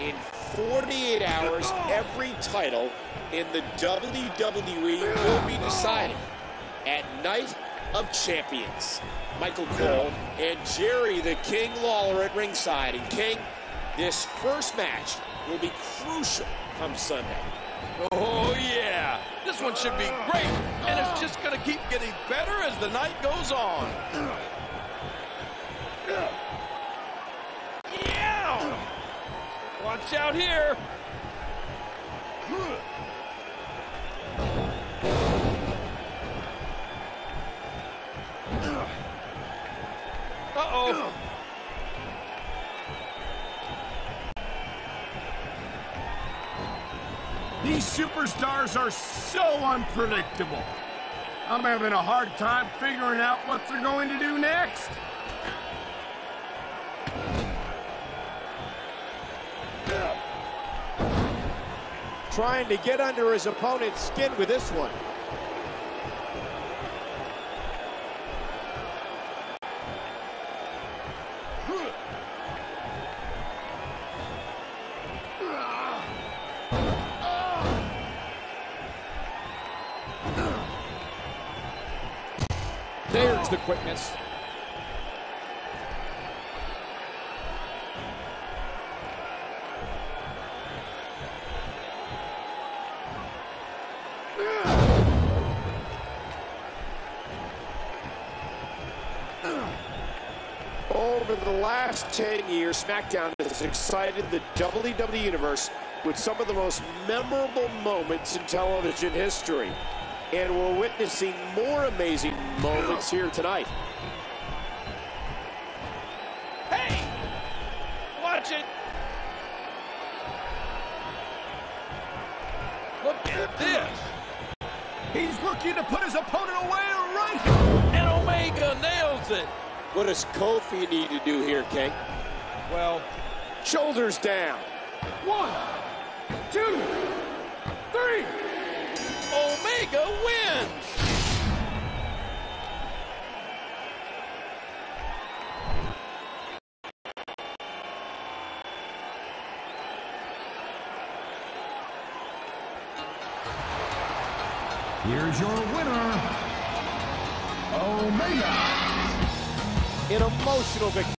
In 48 hours, every title in the WWE will be decided at Night of Champions. Michael Cole and Jerry the King Lawler at ringside. And King, this first match will be crucial come Sunday. Oh, yeah. This one should be great, and it's just going to keep getting better as the night goes on. Yeah! Watch out here. Uh-oh. These superstars are so unpredictable. I'm having a hard time figuring out what they're going to do next. Trying to get under his opponent's skin with this one. There's the quickness. Over the last 10 years, SmackDown has excited the WWE Universe with some of the most memorable moments in television history. And we're witnessing more amazing moments here tonight. Hey! Watch it. Look at this. He's looking to put his opponent away right And Omega nails it. What does Kofi need to do here, King? Well, Shoulders down. One, two, three. Omega wins. Here's your winner, Omega. An emotional victory.